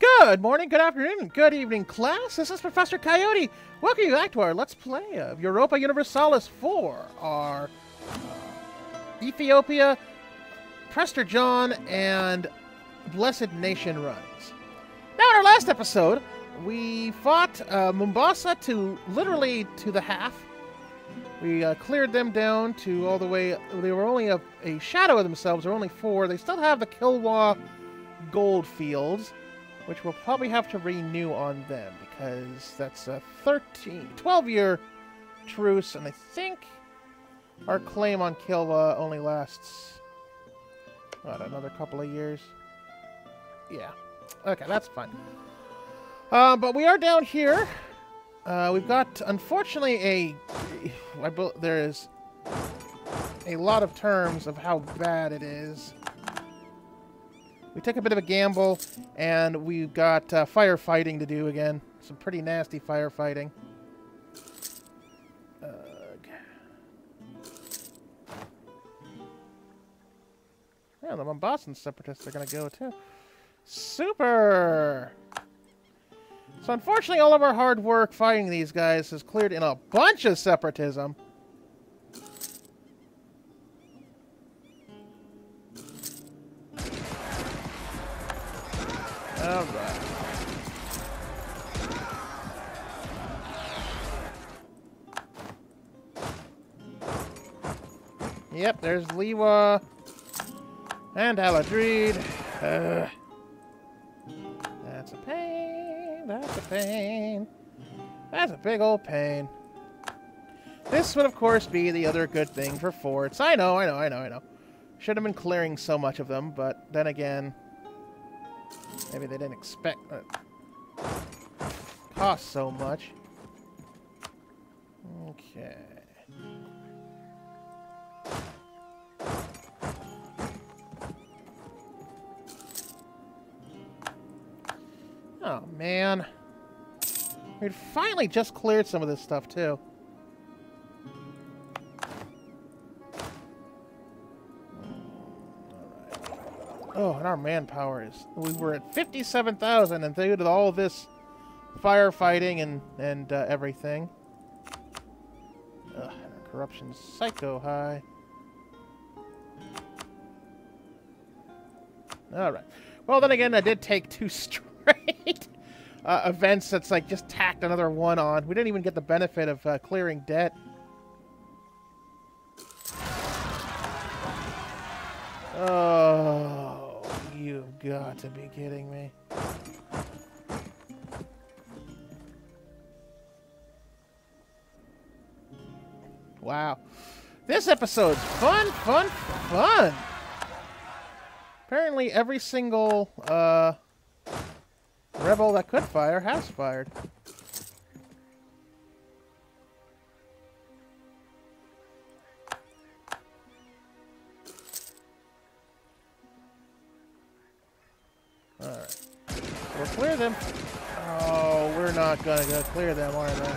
Good morning, good afternoon, good evening, class. This is Professor Coyote. Welcome you back to our Let's Play of Europa Universalis 4, our uh, Ethiopia, Prester John, and Blessed Nation runs. Now, in our last episode, we fought uh, Mombasa to literally to the half. We uh, cleared them down to all the way. They were only a, a shadow of themselves. There were only four. They still have the Kilwa gold fields which we'll probably have to renew on them because that's a 13, 12 year truce, and I think our claim on Kilwa only lasts, what, another couple of years? Yeah. Okay, that's fine. Uh, but we are down here. Uh, we've got, unfortunately, a. There is a lot of terms of how bad it is. We took a bit of a gamble, and we've got uh, firefighting to do again. Some pretty nasty firefighting. Uh, yeah, the Mombasan separatists are going to go, too. Super! So unfortunately, all of our hard work fighting these guys has cleared in a bunch of separatism. Yep, there's Lewa. And Aladrid. Uh, that's a pain. That's a pain. That's a big old pain. This would, of course, be the other good thing for forts. I know, I know, I know, I know. Should have been clearing so much of them, but then again, Maybe they didn't expect it cost so much. Okay. Oh, man. We'd finally just cleared some of this stuff, too. Oh, and our manpower is... We were at 57,000, and due to all this firefighting and, and uh, everything... Ugh, corruption's psycho high. Alright. Well, then again, I did take two straight uh, events that's like just tacked another one on. We didn't even get the benefit of uh, clearing debt. Oh... You've got to be kidding me. Wow. This episode's fun, fun, fun! Apparently every single, uh, rebel that could fire has fired. Alright. We'll clear them. Oh, we're not gonna go clear them, are we?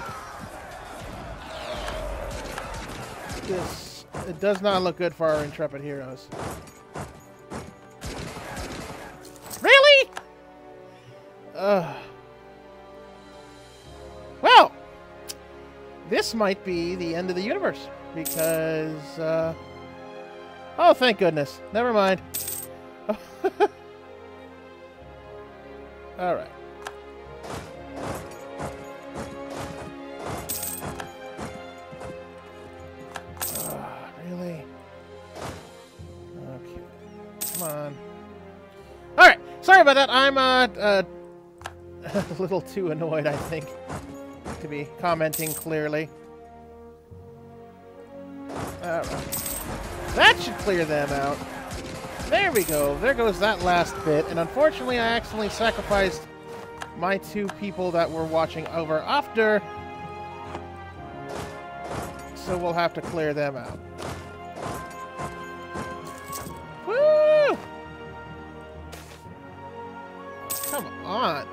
This it does not look good for our intrepid heroes. Ugh. Well, this might be the end of the universe because, uh, oh, thank goodness. Never mind. Alright. Uh, really? Okay. Come on. Alright. Sorry about that. I'm, uh, uh, a little too annoyed, I think, to be commenting clearly. That should clear them out. There we go. There goes that last bit. And unfortunately, I accidentally sacrificed my two people that were watching over after. So we'll have to clear them out.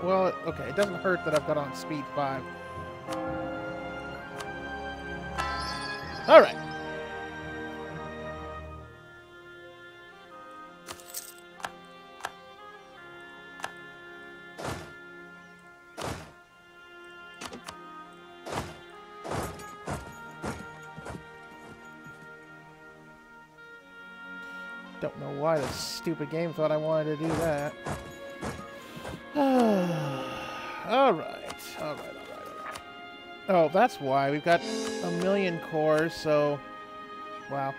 Well, okay, it doesn't hurt that I've got on speed 5. Alright. Don't know why this stupid game thought I wanted to do that. Oh, that's why. We've got a million cores, so... Wow.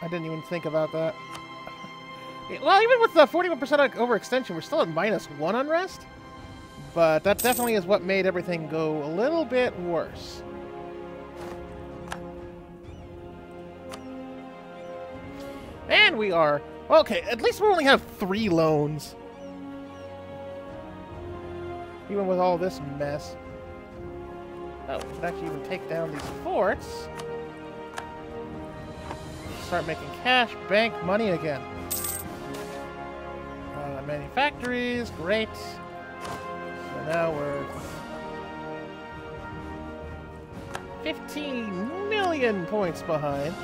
I didn't even think about that. Well, even with the 41% overextension, we're still at minus one unrest. But that definitely is what made everything go a little bit worse. And we are... Okay, at least we only have three loans. Even with all this mess. Oh, we can actually even take down these forts. Start making cash, bank, money again. Uh, manufactories, great. So now we're 15 million points behind.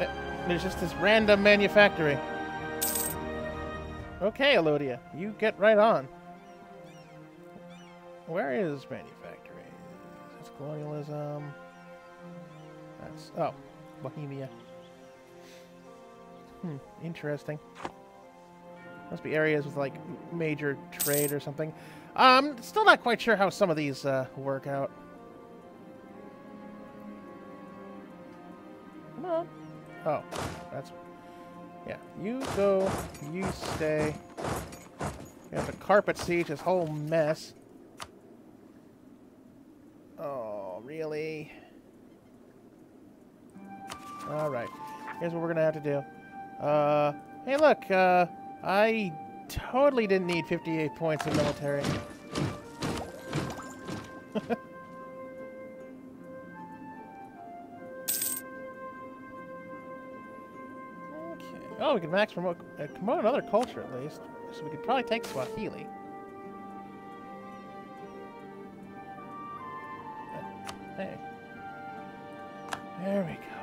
Eh, There's just this random manufactory. Okay, Alodia, you get right on. Where is manufacturing? It's colonialism. That's oh, Bohemia. Hmm, interesting. Must be areas with like major trade or something. Um, still not quite sure how some of these uh, work out. Come on. Oh, that's yeah. You go. You stay. We have carpet siege this whole mess. Oh, really? All right. Here's what we're gonna have to do. Uh, hey, look. Uh, I totally didn't need 58 points in military. okay. Oh, we can max promote, uh, promote another culture at least. So we could probably take Swahili. Hey. There we go.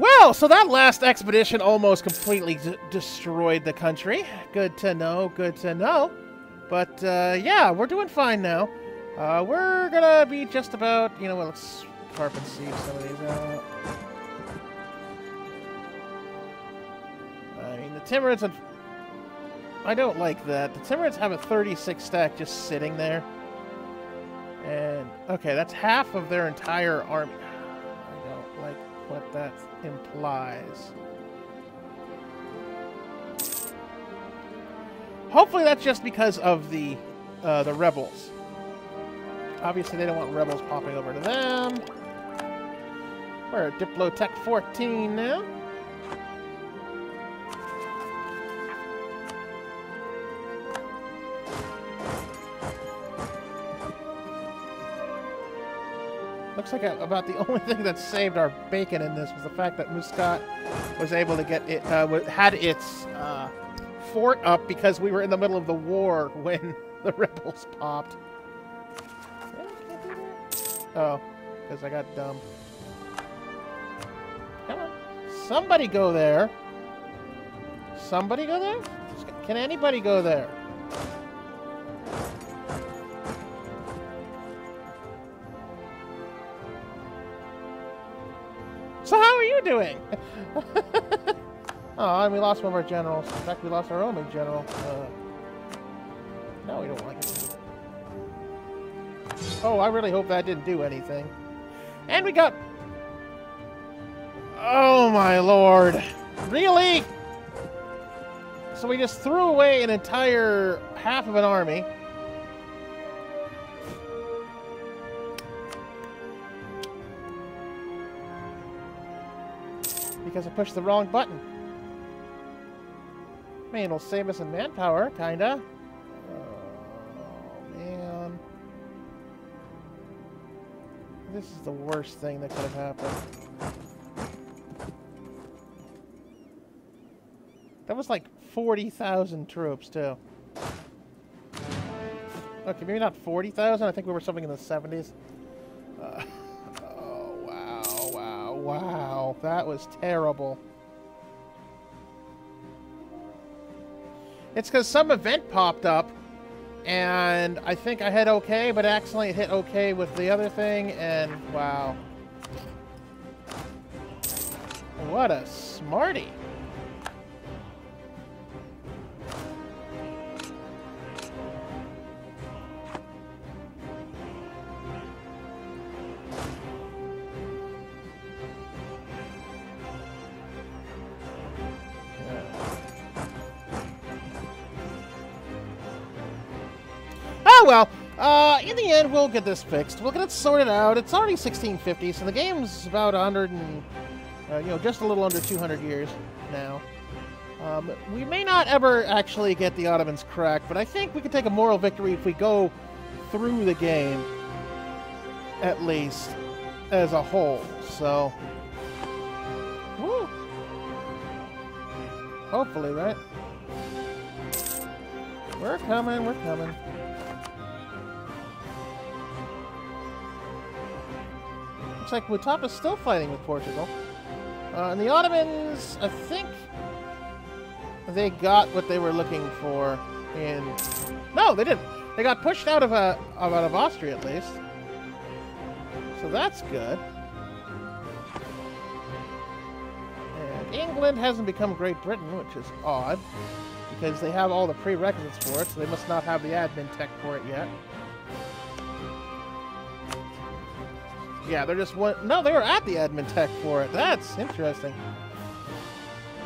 Well, so that last expedition almost completely destroyed the country. Good to know, good to know. But, uh, yeah, we're doing fine now. Uh, we're gonna be just about, you know what, let's carpet siege some of these out. I mean, the Timurids, unf- I don't like that. The Timurids have a 36 stack just sitting there. And, okay, that's half of their entire army. I don't like what that implies. Hopefully that's just because of the uh, the rebels. Obviously they don't want rebels popping over to them. We're at Diplotech 14 now. Looks like about the only thing that saved our bacon in this was the fact that Muscat was able to get it, uh, had its uh, fort up because we were in the middle of the war when the rebels popped. Oh, because I got dumb. Come on. Somebody go there. Somebody go there? Can anybody go there? Doing? oh, and we lost one of our generals. In fact, we lost our only general. Uh, no, we don't like it. Oh, I really hope that didn't do anything. And we got... Oh, my lord. Really? So we just threw away an entire half of an army. Because I pushed the wrong button. I mean, it'll save us in manpower, kinda. Oh, man. This is the worst thing that could have happened. That was like 40,000 troops, too. Okay, maybe not 40,000. I think we were something in the 70s. That was terrible. It's because some event popped up, and I think I hit OK, but accidentally hit OK with the other thing, and wow. What a smarty. Well, uh, in the end, we'll get this fixed. We'll get it sorted out. It's already 1650, so the game's about 100 and, uh, you know, just a little under 200 years now. Um, we may not ever actually get the Ottomans correct, but I think we can take a moral victory if we go through the game, at least, as a whole. So, woo. Hopefully, right? We're coming, we're coming. Looks like Mutapa is still fighting with Portugal. Uh, and the Ottomans, I think they got what they were looking for in... No, they didn't. They got pushed out of, out of Austria, at least. So that's good. And England hasn't become Great Britain, which is odd, because they have all the prerequisites for it, so they must not have the admin tech for it yet. Yeah, they're just one. No, they were at the admin tech for it. That's interesting.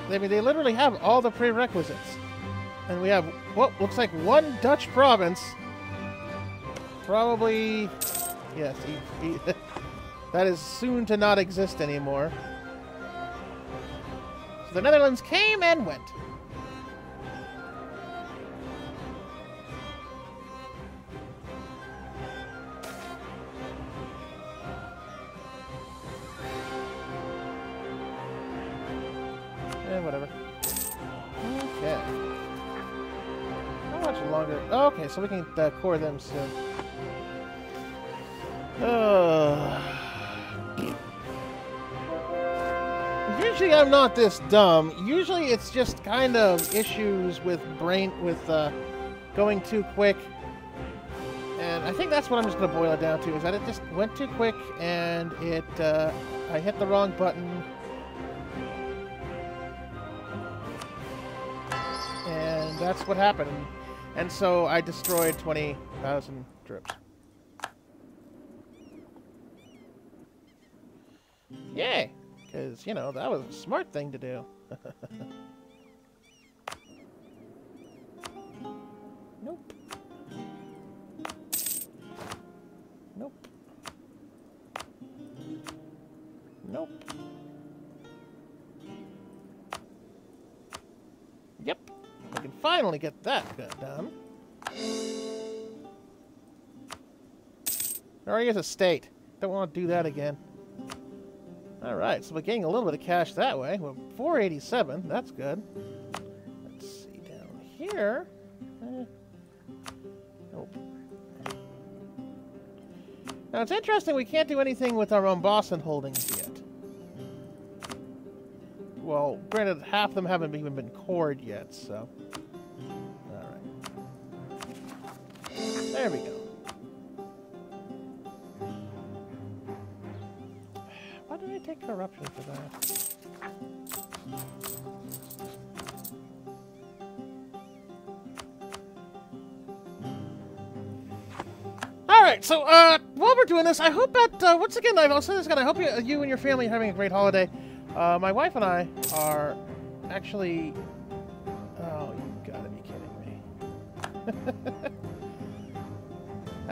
I mean, they literally have all the prerequisites. And we have what looks like one Dutch province. Probably, yes, he, he, that is soon to not exist anymore. So the Netherlands came and went. Okay, so we can uh, core them soon. Uh, usually I'm not this dumb. Usually it's just kind of issues with brain, with uh, going too quick. And I think that's what I'm just going to boil it down to, is that it just went too quick and it, uh, I hit the wrong button. And that's what happened. And so I destroyed 20,000 troops. Yay! Because, you know, that was a smart thing to do. nope. Nope. Nope. Finally get that done. Already has a state. Don't want to do that again. Alright, so we're getting a little bit of cash that way. We're 487, that's good. Let's see down here. Eh. Nope. Now it's interesting we can't do anything with our own Boston holdings yet. Well, granted, half of them haven't even been cored yet, so. There we go. Why did I take corruption for that? Alright, so, uh, while we're doing this, I hope that, uh, once again, I've also this again, I hope you, you and your family are having a great holiday. Uh, my wife and I are actually...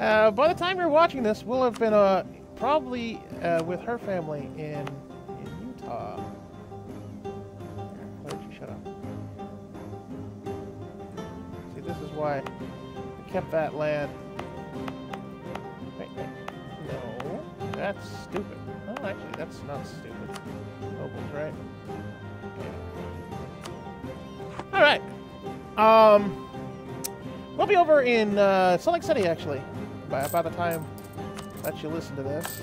uh, by the time you're watching this, we'll have been, uh, probably, uh, with her family in, in Utah. Why did you shut up? See, this is why I kept that land. Wait, wait. No, that's stupid. Oh, actually, that's not stupid. Nobles, right? Okay. All right. Um, we'll be over in uh, Salt Lake City actually by, by the time that you listen to this.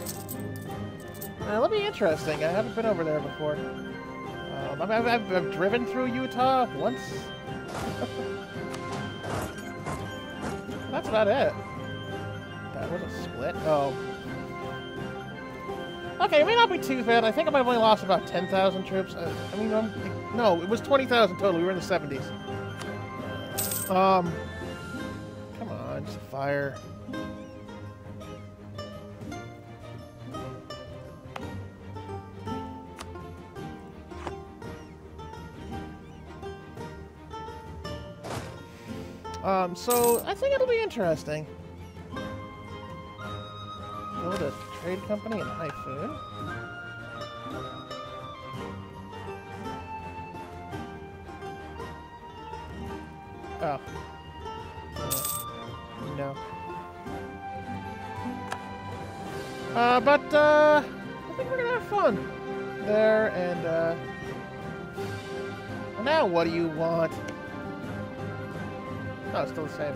Uh, that'll be interesting. I haven't been over there before. Um, I've, I've, I've driven through Utah once. That's about it. That was a split. Oh. Okay, it may not be too bad. I think I might have only lost about 10,000 troops. Uh, I mean, I'm, no, it was 20,000 total. We were in the 70s. Um, come on, just fire. Um, so I think it'll be interesting. Build a trade company in Typhoon. Oh. Uh, no. Uh, but, uh, I think we're gonna have fun there, and, uh, now what do you want? Oh, it's still the same.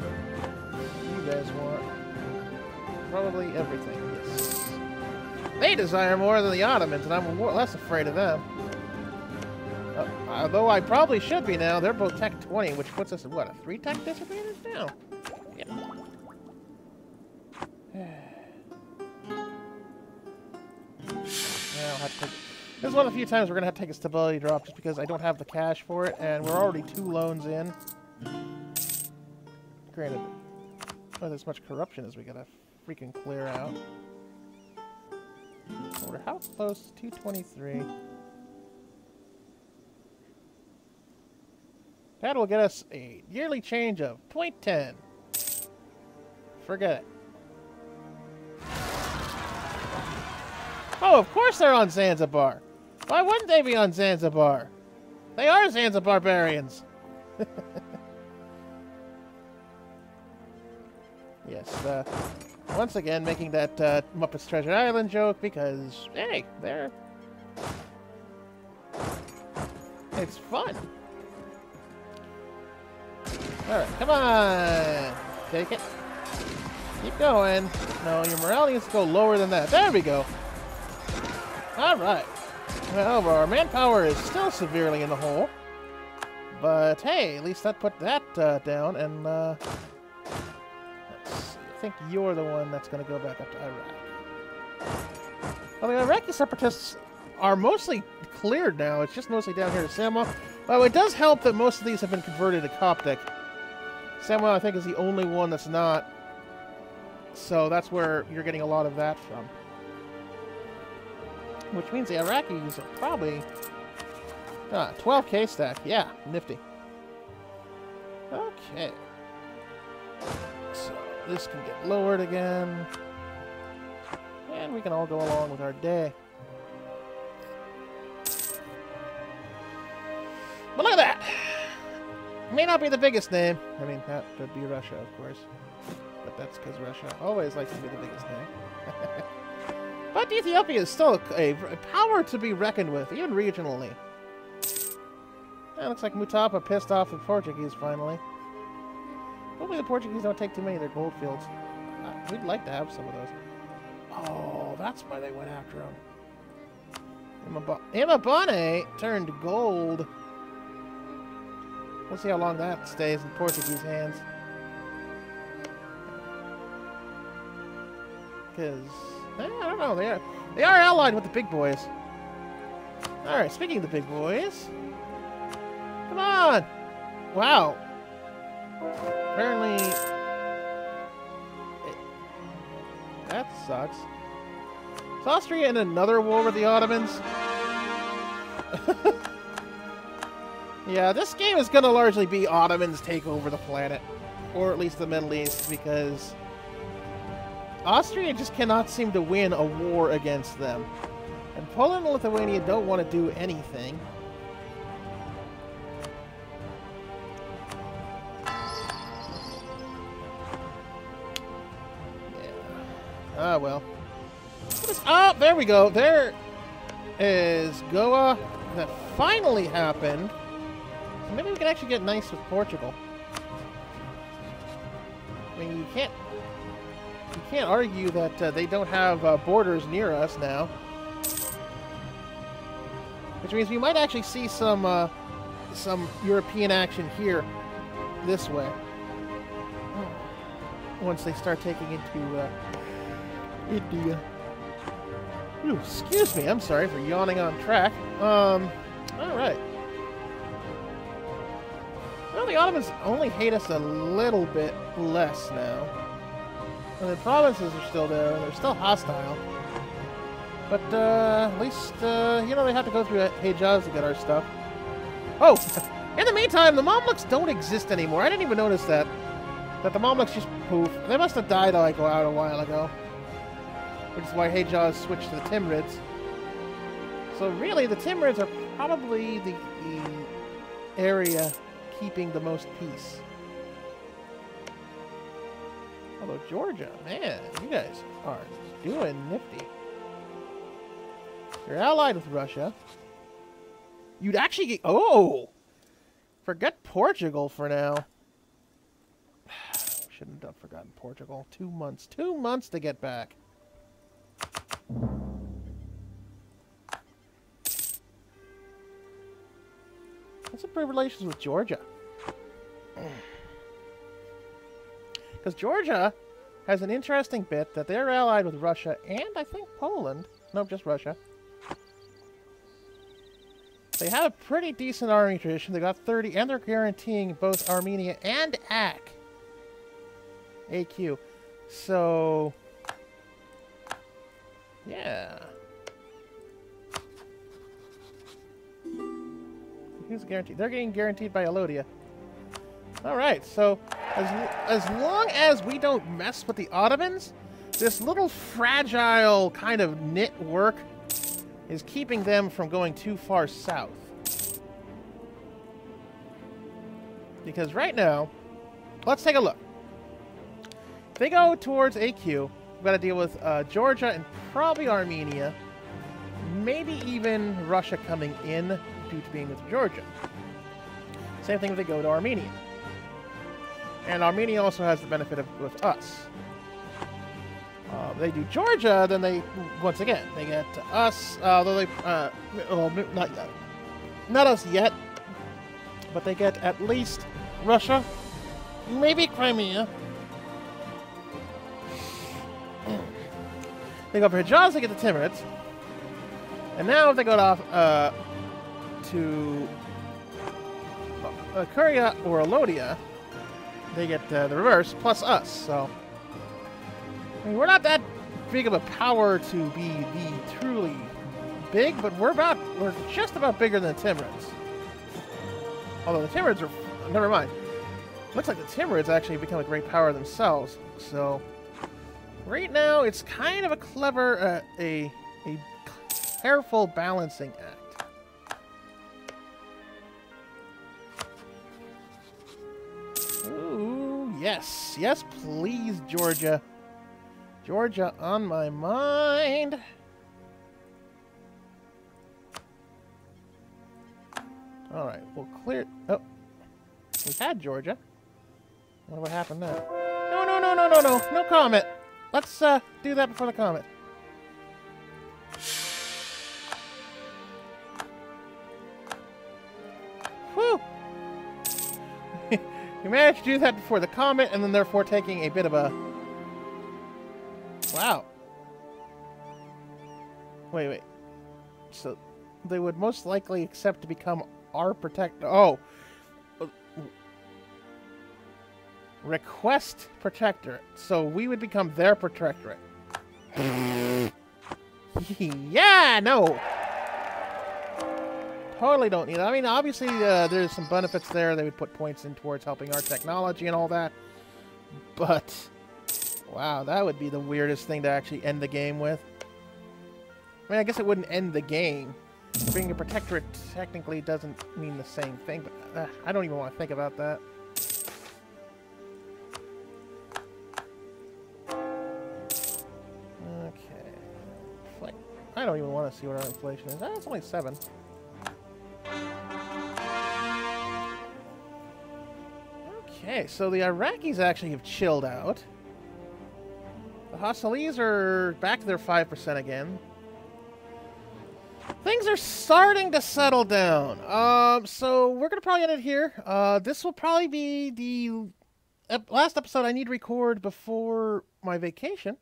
You guys want probably everything, yes. They desire more than the Ottomans, and I'm less afraid of them. Uh, although I probably should be now. They're both Tech 20, which puts us at, what, a 3 Tech disadvantage now? Yeah. This is one of the few times we're going to have to take a stability drop just because I don't have the cash for it, and we're already two loans in. Granted, oh, there's much corruption as we gotta freaking clear out. We're how close? 223. That will get us a yearly change of 0.10. Forget it. Oh, of course they're on Zanzibar. Why wouldn't they be on Zanzibar? They are Zanzibar barbarians. yes, uh, once again making that uh, Muppets Treasure Island joke because, hey, they're... It's fun. Alright, come on! Take it. Keep going. No, your morale needs to go lower than that. There we go. Alright. Well, our manpower is still severely in the hole. But hey, at least that put that uh, down, and uh, think you're the one that's going to go back up to Iraq. Well, the Iraqi separatists are mostly cleared now. It's just mostly down here to Samoa. Well, it does help that most of these have been converted to Coptic. Samoa, I think, is the only one that's not. So that's where you're getting a lot of that from. Which means the Iraqis are probably... Ah, 12k stack. Yeah, nifty. Okay. So this can get lowered again. And we can all go along with our day. But look at that! May not be the biggest name. I mean, that would be Russia, of course. But that's because Russia always likes to be the biggest name. but Ethiopia is still a, a, power to be reckoned with, even regionally. That looks like Mutapa pissed off the Portuguese, finally. Hopefully the Portuguese don't take too many of their gold fields. Uh, we'd like to have some of those. Oh, that's why they went after him. Inhambane turned gold. We'll see how long that stays in Portuguese hands. Because, I don't know, they are, they are allied with the big boys. Alright, speaking of the big boys. Come on! Wow. Apparently... That sucks. Is Austria in another war with the Ottomans? Yeah, this game is going to largely be Ottomans take over the planet. Or at least the Middle East, because Austria just cannot seem to win a war against them. And Poland and Lithuania don't want to do anything. Ah, well. Oh, there we go. There is Goa that finally happened. Maybe we can actually get nice with Portugal. I mean, you can't you can't argue that uh, they don't have uh, borders near us now. which means we might actually see some uh, some European action here this way once they start taking into uh, India. Ooh, excuse me, I'm sorry for yawning on track. Um, all right. Well, the Ottomans only hate us a little bit less now. And the provinces are still there, and they're still hostile. But, uh, at least, uh, you know, they have to go through Hejaz to get our stuff. Oh! In the meantime, the Mamluks don't exist anymore. I didn't even notice that. That the Mamluks just poof. They must have died, like, out a while ago. Which is why Hejaz switched to the Timurids. So really, the Timurids are probably the, the area keeping the most peace. Although Georgia, man, you guys are doing nifty. You're allied with Russia. You'd actually get... Oh! Forget Portugal for now. Shouldn't have forgotten Portugal. Two months. Two months to get back. What's the relations with Georgia? Because Georgia has an interesting bit that they're allied with Russia and I think Poland. No, just Russia. They have a pretty decent army tradition. They got 30, and they're guaranteeing both Armenia and AC. AQ. So, yeah. Who's guaranteed? They're getting guaranteed by Alodia. All right, so as, as long as we don't mess with the Ottomans, this little fragile kind of knit work is keeping them from going too far south. Because right now, let's take a look. If they go towards AQ, we've got to deal with uh, Georgia and probably Armenia. Maybe even Russia coming in due to being with Georgia. Same thing if they go to Armenia. And Armenia also has the benefit of with us. Uh, they do Georgia, then they, once again, they get us, although they, uh, well, not yet. Not us yet, but they get at least Russia, maybe Crimea. They go for Hejaz, they get the Timurids. And now if they go to, uh, to uh, Kuria or Alodia, they get uh, the reverse, plus us, so... I mean, we're not that big of a power to be the truly big, but we're about, we're just about bigger than the Timurids. Although the Timurids are, never mind. Looks like the Timurids actually become a great power themselves, so... Right now, it's kind of a clever, uh, a, a careful balancing act. Ooh, yes. Yes, please, Georgia. Georgia on my mind. All right, we'll clear... Oh, we had Georgia. What happened there. No, no, no, no, no, no. No comment. Let's uh, do that before the comment. Whew! you managed to do that before the comment, and then therefore taking a bit of a... Wow. Wait, wait. So, they would most likely accept to become our protector. Oh! Request protectorate. So we would become their protectorate. yeah, no! Totally don't need it. I mean, obviously, uh, there's some benefits there. They would put points in towards helping our technology and all that. But, wow, that would be the weirdest thing to actually end the game with. I mean, I guess it wouldn't end the game. Being a protectorate technically doesn't mean the same thing, but uh, I don't even want to think about that. Don't even want to see what our inflation is. It's only seven. Okay, so the Iraqis actually have chilled out. The Hostilies are back to their 5% again. things are starting to settle down. Um, so we're gonna probably end it here. Uh, this will probably be the ep- last episode I need to record before my vacation.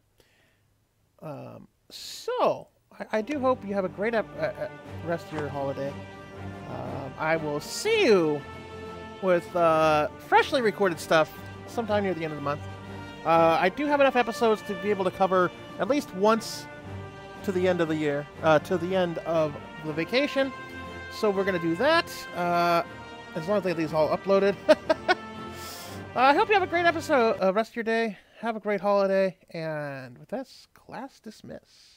Um, so I, I do hope you have a great ep- uh, uh, rest of your holiday. Um, I will see you with uh, freshly recorded stuff sometime near the end of the month. Uh, I do have enough episodes to be able to cover at least once to the end of the year, uh, to the end of the vacation. So we're gonna do that uh, as long as I get these all uploaded. I hope you have a great episode, uh, rest of your day. Have a great holiday, and with this, class dismissed.